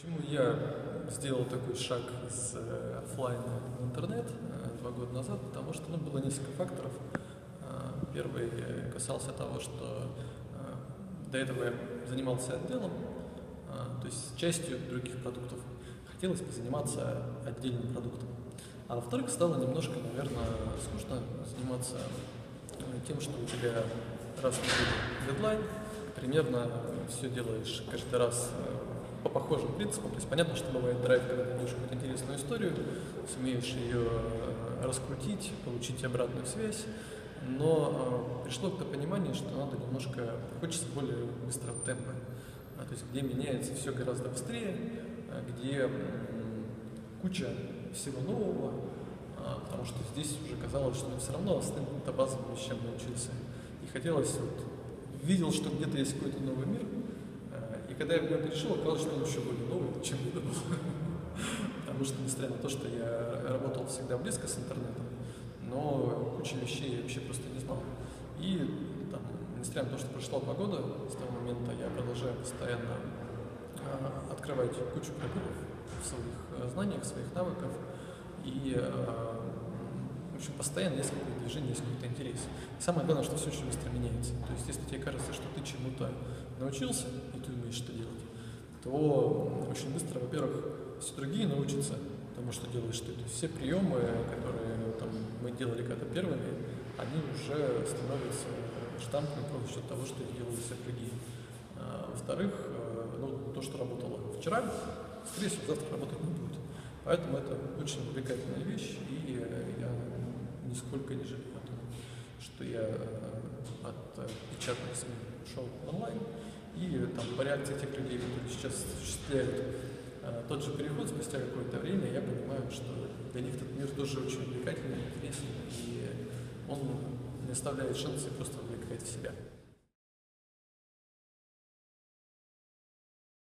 Почему я сделал такой шаг из э, офлайна в интернет э, два года назад? Потому что ну, было несколько факторов. Э, Первый касался того, что до этого я занимался отделом, то есть частью других продуктов. Хотелось бы заниматься отдельным продуктом. А во-вторых, стало немножко, наверное, скучно заниматься тем, что у тебя раз в неделю дедлайн, примерно все делаешь каждый раз по похожим принципам. То есть понятно, что бывает драйв, когда ты найдешь какую-то интересную историю, сумеешь ее э, раскрутить, получить обратную связь, но э, пришло к пониманию, что надо немножко, хочется более быстрого темпа, А, то есть где меняется все гораздо быстрее, э, где куча всего нового, а, потому что здесь уже казалось, что все равно основным каким-то базовым вещам научился. И хотелось, вот, видел, что где-то есть какой-то новый мир, когда я в него оказалось, что он еще более новый, чем этот. Потому что, несмотря на то, что я работал всегда близко с интернетом, но куча вещей я вообще просто не знал. И там, несмотря на то, что прошло два года с того момента, я продолжаю постоянно э, открывать кучу пробелов в своих э, знаниях, в своих навыках. И, э, общем, постоянно есть какое-то движение, есть какой-то интерес. Самое главное, что все очень быстро меняется. То есть, если тебе кажется, что ты чему-то научился, и ты умеешь что делать, то очень быстро, во-первых, все другие научатся тому, что делаешь ты. То есть все приемы, которые там, мы делали когда-то первыми, они уже становятся штампами просто за счет того, что их делают все другие. А, во-вторых, э, ну, то, что работало вчера, скорее всего, завтра работать не будет. Поэтому это очень увлекательная вещь, и я нисколько не жалею о том, что я э, от э, печатных СМИ ушел онлайн. И там, по реакции тех людей, которые сейчас осуществляют э, тот же переход спустя какое-то время, я понимаю, что для них этот мир тоже очень увлекательный, интересный, и он не оставляет шанса просто увлекать в себя.